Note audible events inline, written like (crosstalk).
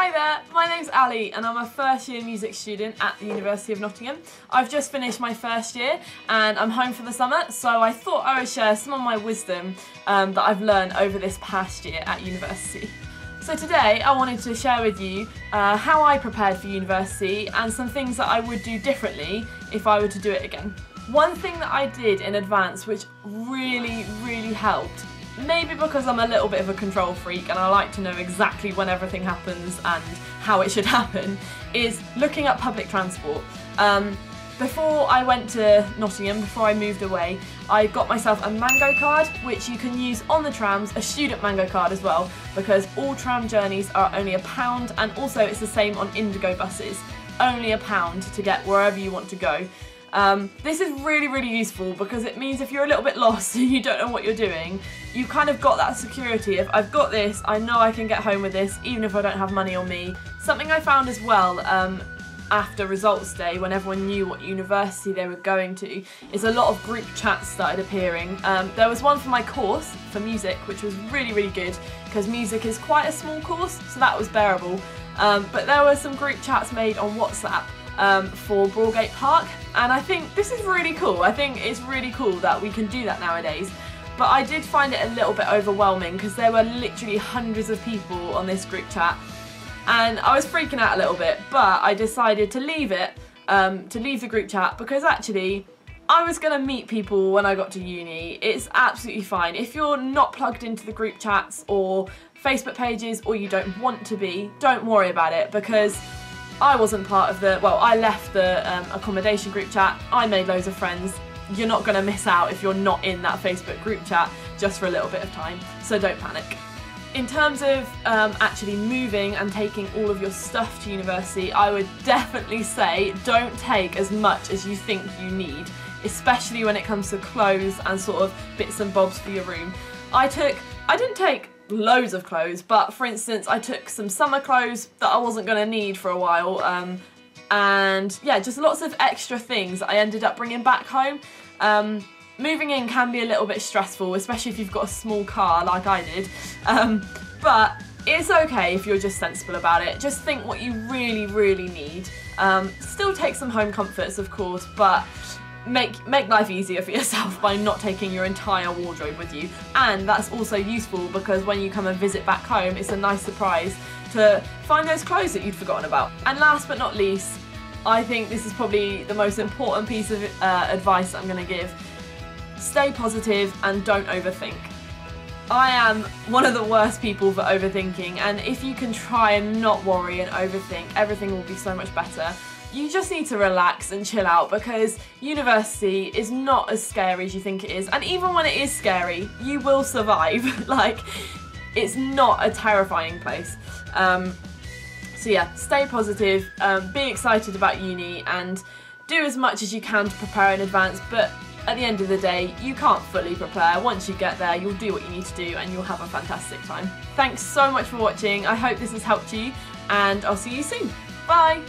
Hi there, my name's Ali and I'm a first year music student at the University of Nottingham. I've just finished my first year and I'm home for the summer so I thought I would share some of my wisdom um, that I've learned over this past year at university. (laughs) So today I wanted to share with you uh, how I prepared for university and some things that I would do differently if I were to do it again. One thing that I did in advance which really, really helped Maybe because I'm a little bit of a control freak and I like to know exactly when everything happens and how it should (laughs) happen, is looking at public transport. Um, before I went to Nottingham, before I moved away, I got myself a Mango card, which you can use on the trams, a student Mango card as well, because all tram journeys are only a pound, and also it's the same on Indigo buses, only a pound to get wherever you want to go. Um, this is really, really useful because it means if you're a little bit lost (laughs) and you don't know what you're doing, you kind of got that security If I've got this, I know I can get home with this even if I don't have money on me. Something I found as well um, after results day when everyone knew what university they were going to is a lot of group chats started appearing. Um, there was one for my course for music which was really really good because music is quite a small course so that was bearable um, but there were some group chats made on WhatsApp um, for Broadgate Park and I think this is really cool. I think it's really cool that we can do that nowadays. But I did find it a little bit overwhelming because there were literally hundreds of people on this group chat and I was freaking out a little bit but I decided to leave it, um, to leave the group chat because actually I was going to meet people when I got to uni. It's absolutely fine. If you're not plugged into the group chats or Facebook pages or you don't want to be, don't worry about it because I wasn't part of the, well, I left the um, accommodation group chat. I made loads of friends. You're not going to miss out if you're not in that Facebook group chat just for a little bit of time, so don't panic. In terms of um, actually moving and taking all of your stuff to university, I would definitely say don't take as much as you think you need, especially when it comes to clothes and sort of bits and bobs for your room. I took, I didn't take loads of clothes, but for instance, I took some summer clothes that I wasn't going to need for a while, um, and yeah, just lots of extra things I ended up bringing back home. Um, moving in can be a little bit stressful, especially if you've got a small car like I did, um, but it's okay if you're just sensible about it. Just think what you really, really need. Um, still take some home comforts, of course, but make make life easier for yourself by not taking your entire wardrobe with you. And that's also useful because when you come and visit back home it's a nice surprise to find those clothes that you'd forgotten about. And last but not least I think this is probably the most important piece of uh, advice I'm going to give. Stay positive and don't overthink. I am one of the worst people for overthinking and if you can try and not worry and overthink everything will be so much better you just need to relax and chill out because university is not as scary as you think it is. And even when it is scary, you will survive. (laughs) like, it's not a terrifying place. Um, so yeah, stay positive, um, be excited about uni and do as much as you can to prepare in advance, but at the end of the day, you can't fully prepare. Once you get there, you'll do what you need to do and you'll have a fantastic time. Thanks so much for watching. I hope this has helped you and I'll see you soon. Bye!